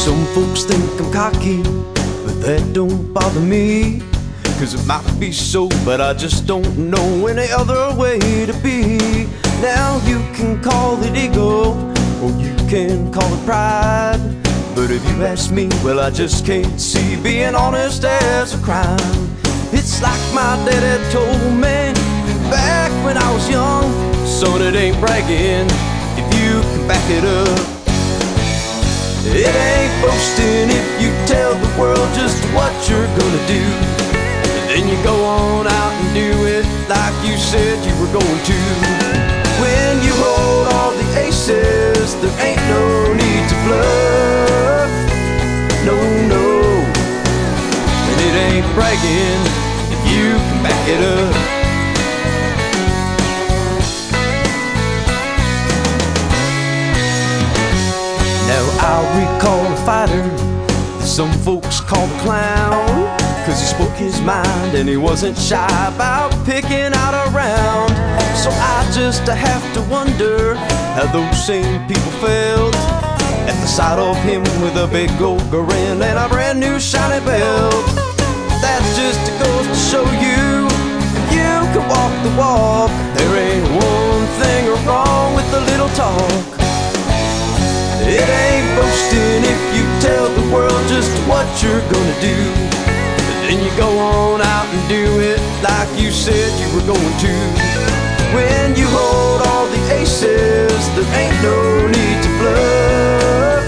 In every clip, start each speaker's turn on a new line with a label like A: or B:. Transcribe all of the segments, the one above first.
A: Some folks think I'm cocky, but that don't bother me. Cause it might be so, but I just don't know any other way to be. Now you can call it ego, or you can call it pride. But if you ask me, well, I just can't see being honest as a crime. It's like my daddy told me back when I was young. Son, it ain't bragging if you can back it up. It ain't boasting if you tell the world just what you're gonna do. And then you go on out and do it like you said you were going to. When you hold all the aces, there ain't no need to bluff. No, no. And it ain't bragging I recall a fighter some folks call the clown. Cause he spoke his mind and he wasn't shy about picking out a round. So I just have to wonder how those same people felt at the sight of him with a big gold grin and a brand new shiny belt. That just goes to show you you can walk the walk, you're gonna do. Then you go on out and do it like you said you were going to. When you hold all the aces, there ain't no need to bluff.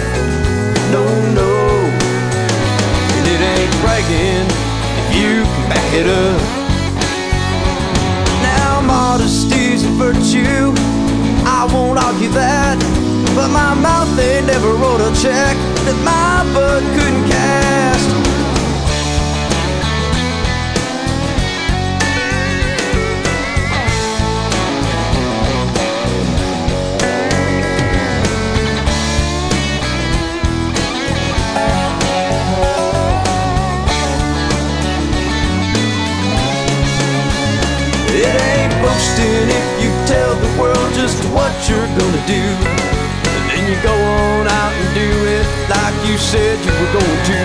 A: No, no. And it ain't bragging if you can back it up. Now, modesty's a virtue, I won't argue that. But my mouth, they never wrote a check that my boasting if you tell the world just what you're gonna do. And then you go on out and do it like you said you were going to.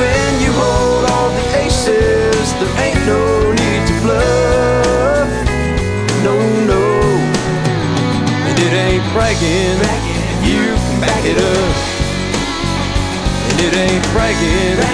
A: When you hold all the aces, there ain't no need to bluff. No, no. And it ain't bragging, you can back it up. And it ain't bragging.